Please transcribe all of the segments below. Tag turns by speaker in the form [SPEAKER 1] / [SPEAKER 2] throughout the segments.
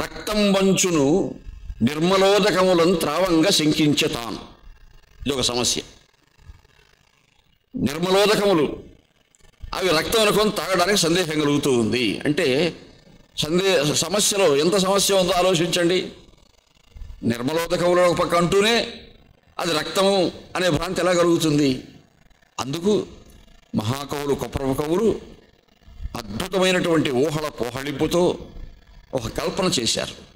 [SPEAKER 1] రక్తం వంచును నిర్మలోదకములను త్రావంగా శంకించతాను ఇది ఒక సమస్య. నిర్మలోదకములు అవి రక్తం అనుకొని తాగడానికి సందేహం కలుగుతూ ఉంది. అంటే సందే సమస్యలో ఎంత సమస్య ఉందో ఆలోచించండి. నిర్మలోదకములు ఒక పక్క అంటూనే అది రక్తము అనే భ్రాంతి ఎలా కలుగుతుంది? అందుకు మహాకవులు కొప్పరమ కవులు అద్భుతమైనటువంటి ఊహల పోహళింపుతో ఒక కల్పన చేశారు.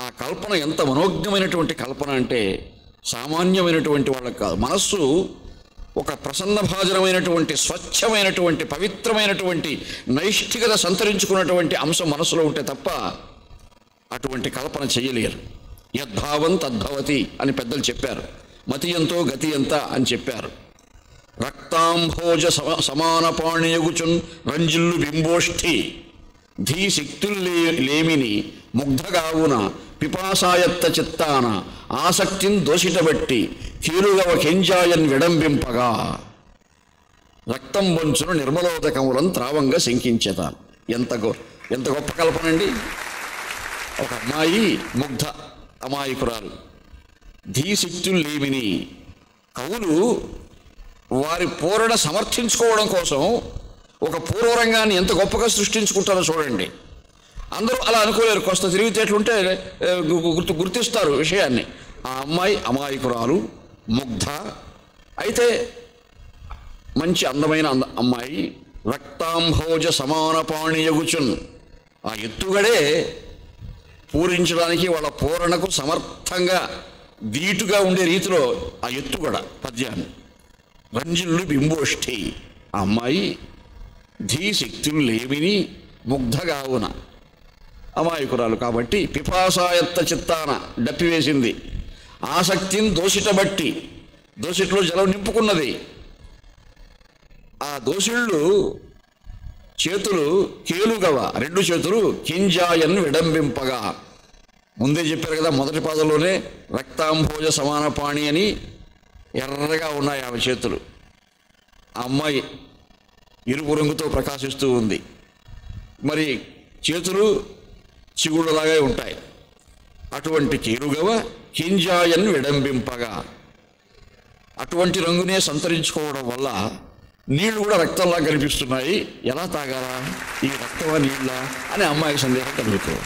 [SPEAKER 1] ఆ కల్పన ఎంత మనోజ్ఞమైనటువంటి కల్పన అంటే సామాన్యమైనటువంటి వాళ్ళకి కాదు. మనస్సు ఒక ప్రసన్నభాజనమైనటువంటి స్వచ్ఛమైనటువంటి పవిత్రమైనటువంటి నైష్ఠికత సంతరించుకున్నటువంటి అంశం మనసులో ఉంటే తప్ప అటువంటి కల్పన చేయలేరు. యద్భావం తద్భవతి అని పెద్దలు చెప్పారు. మతి ఎంతో గతి ఎంత అని చెప్పారు. రక్తాంభోజ సమ సమాన పాణియగుచున్ రంజిల్లు బింబోష్ఠి. ధీ శక్తులు లే లేమిని ముగ్ధగావున పిపాసాయత్త చిత్తాన ఆసక్తిని దోషిటబెట్టి కీలుగవ కెంజాయన్ విడంబింపగా. రక్తం వంచును నిర్మలోదకములను త్రావంగా శంకించేత. ఎంత గొ ఎంత గొప్ప కల్పన అండి ఒక అమ్మాయి ముగ్ధ అమాయకురాలు. ధీశక్తులు లేమిని కవులు వారి పూరణ సమర్థించుకోవడం కోసం ఒక పూర్వరంగాన్ని ఎంత గొప్పగా సృష్టించుకుంటారో చూడండి. అందరూ అలా అనుకోలేరు. కొంత తిరిగితేట్లుంటే గుర్తు గుర్తిస్తారు విషయాన్ని. ఆ అమ్మాయి అమాయకురాలు ముగ్ధ. అయితే మంచి అందమైన అంద అమ్మాయి రక్తాంభోజ సమాన పాణియగుచున్ ఆ ఎత్తుగడే పూరించడానికి వాళ్ళ పూరణకు సమర్థంగా దీటుగా ఉండే రీతిలో ఆ ఎత్తుగడ పద్యాన్ని. రంజిల్లు బింబోష్ఠి. ఆ అమ్మాయి ధీశక్తులు లేమిని ముగ్ధగావున. అమాయకురాలు కాబట్టి పిపాసాయత్త చిత్తాన డప్పివేసింది. ఆసక్తిని దోషిటబట్టి దోషిట్లో జలం నింపుకున్నది. ఆ దోషుళ్ళు చేతులు కేలుగవ రెండు చేతులు కింజాయన్ విడంబింపగా. ముందే చెప్పారు కదా మొదటి పాదలోనే రక్తాంభోజ సమాన పాణి అని ఎర్రగా ఉన్నాయి ఆమె చేతులు. ఆ అమ్మాయి ఇరుపు రంగుతో ప్రకాశిస్తూ ఉంది. మరి చేతులు చిగుడులాగా ఉంటాయి. అటువంటి చేరుగవ కింజాయన్ విడంబింపగా. అటువంటి రంగునే సంతరించుకోవడం వల్ల నీళ్ళు కూడా రక్తంలా కనిపిస్తున్నాయి. ఎలా తాగాలా? ఈ రక్తమా నీళ్ళ అని అమ్మాయికి సందేహం కలుగుతుంది.